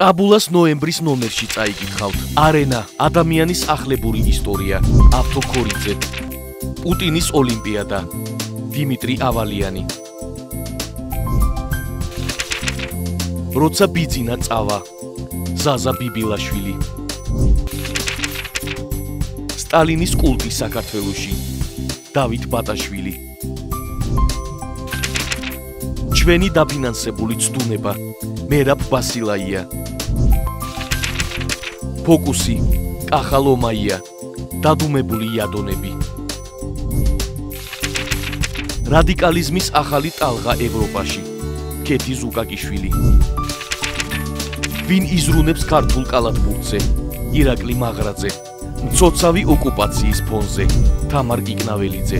ტაბულას ნოემბრის ნომერში წაიგითხავთ. არენა, ადამიანის ახლებური ისტორია, ავთოქორიძე. პუტინის ოლიმპიადა. დიმიტრი ავალიანი. როცა ბიძინა წავა. ზაზა ბიბილაშვილი. სტალინის კულტი საქართველოში. დავით ბატაშვილი. ჩვენი დაფინანსებული ცდუნება მერაბ ბასილაია. ფოკუსი კახალომაია. დადუმებული იადონები. რადიკალიზმის ახალი ტალღა ევროპაში. კეთი ზუკაკიშვილი. ვინ იზრუნებს ქართულ კალათბურთზე? ირაკლი მაღრაძე. მцоცავი ოკუპაციის ფონზე. თამარ კიკნაველიძე.